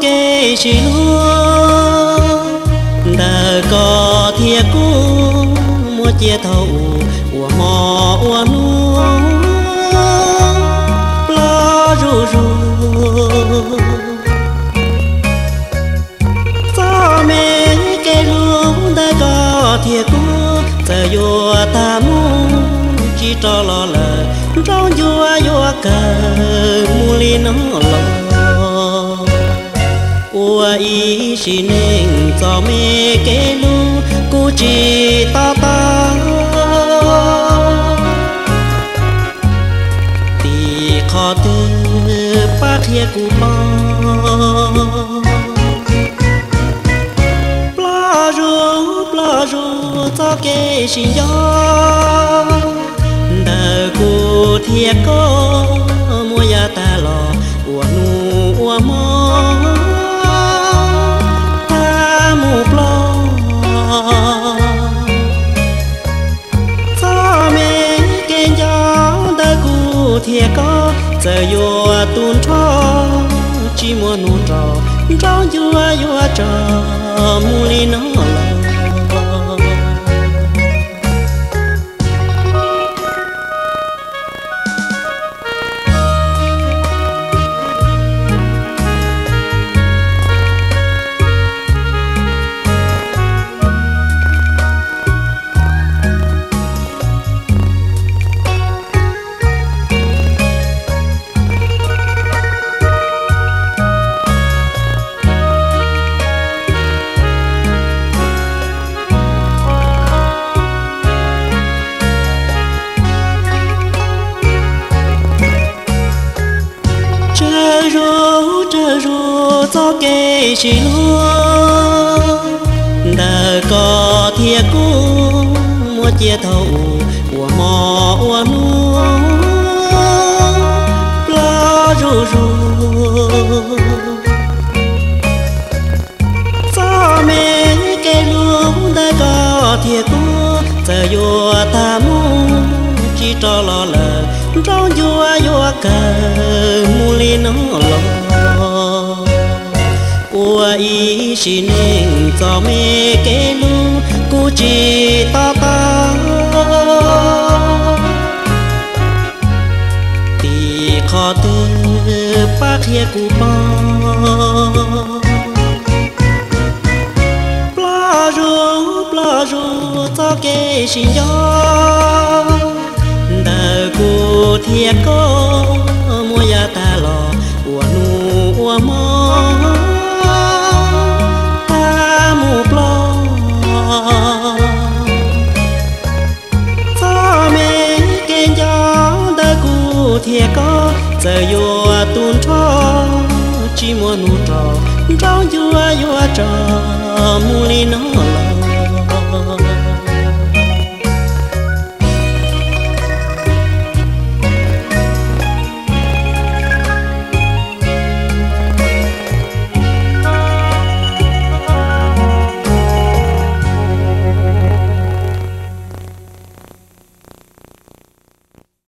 kê chỉ luôn đời có thiệt cô mua chia thầu của mò của nuông lo ru ru sao mẹ kê luôn đời có thiệt cô giờ vô ý chỉ nên cho mẹ kê lu cô chỉ ta ta. Thì khó tư phát hiện cụ bao bla ru bla ru cho kê xin gió đời cô thiệt có, mua ya ta lò, ua nu ua mong giờ vô à tuôn cho, chỉ muốn nu trò à trò yêu vua trò mu li nó là chỉ luôn. Đời có thiệt cũ mua chia thầu của mò ua nuông lo ru ru. Cho mẹ kê luôn đời có thiệt cũ giờ vô ta muốn chỉ cho lo lờ trong vua vua cờ, mu li nó lòng ua ý chỉ nên cho mê kê lu cô chỉ ta ta tì khó tư bác hiệp cụ bò bla ru bla ru cho kê xin gió. Đời cụ thiệt công cụ có, giờ vô à tuôn cho chỉ mua nụ trò trong vua vua trò mu li nó.